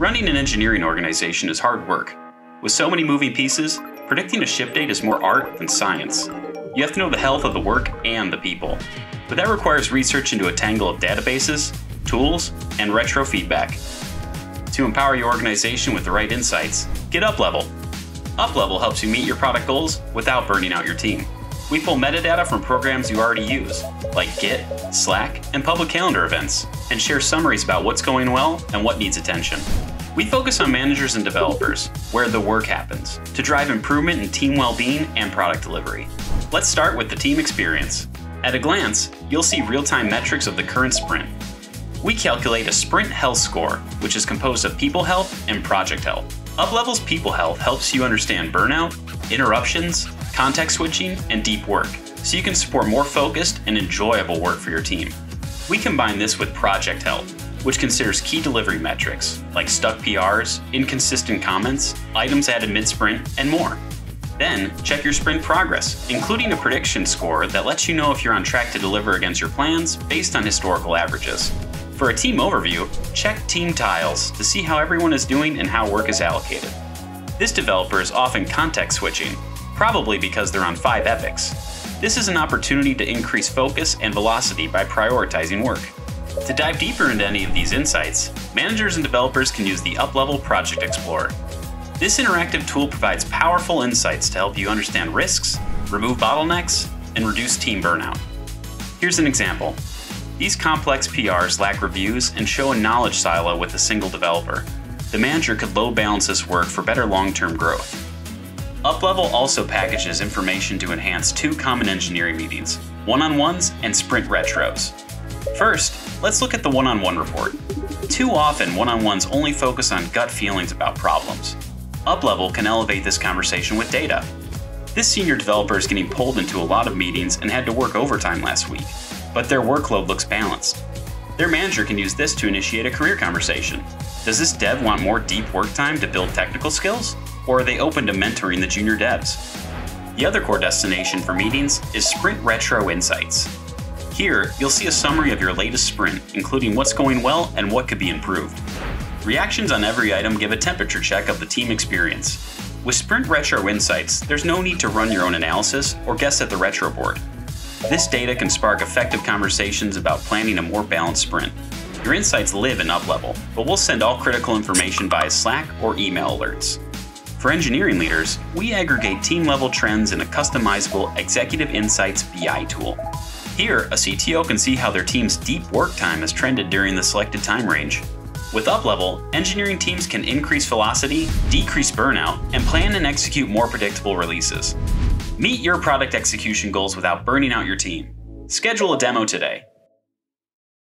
Running an engineering organization is hard work. With so many moving pieces, predicting a ship date is more art than science. You have to know the health of the work and the people. But that requires research into a tangle of databases, tools, and retro feedback. To empower your organization with the right insights, get UpLevel. UpLevel helps you meet your product goals without burning out your team. We pull metadata from programs you already use, like Git, Slack, and public calendar events, and share summaries about what's going well and what needs attention. We focus on managers and developers, where the work happens, to drive improvement in team well being and product delivery. Let's start with the team experience. At a glance, you'll see real time metrics of the current sprint. We calculate a sprint health score, which is composed of people health and project health. UpLevel's people health helps you understand burnout, interruptions, context switching, and deep work, so you can support more focused and enjoyable work for your team. We combine this with Project Health, which considers key delivery metrics like stuck PRs, inconsistent comments, items added mid sprint, and more. Then, check your sprint progress, including a prediction score that lets you know if you're on track to deliver against your plans based on historical averages. For a team overview, check Team Tiles to see how everyone is doing and how work is allocated. This developer is often context switching, probably because they're on five epics. This is an opportunity to increase focus and velocity by prioritizing work. To dive deeper into any of these insights, managers and developers can use the UpLevel Project Explorer. This interactive tool provides powerful insights to help you understand risks, remove bottlenecks, and reduce team burnout. Here's an example. These complex PRs lack reviews and show a knowledge silo with a single developer. The manager could load balance this work for better long term growth. UpLevel also packages information to enhance two common engineering meetings one on ones and sprint retros. First, let's look at the one on one report. Too often, one on ones only focus on gut feelings about problems. UpLevel can elevate this conversation with data. This senior developer is getting pulled into a lot of meetings and had to work overtime last week, but their workload looks balanced. Their manager can use this to initiate a career conversation. Does this dev want more deep work time to build technical skills? or are they open to mentoring the junior devs? The other core destination for meetings is Sprint Retro Insights. Here, you'll see a summary of your latest sprint, including what's going well and what could be improved. Reactions on every item give a temperature check of the team experience. With Sprint Retro Insights, there's no need to run your own analysis or guess at the retro board. This data can spark effective conversations about planning a more balanced sprint. Your insights live in UpLevel, but we'll send all critical information via Slack or email alerts. For engineering leaders, we aggregate team level trends in a customizable Executive Insights BI tool. Here, a CTO can see how their team's deep work time has trended during the selected time range. With UpLevel, engineering teams can increase velocity, decrease burnout, and plan and execute more predictable releases. Meet your product execution goals without burning out your team. Schedule a demo today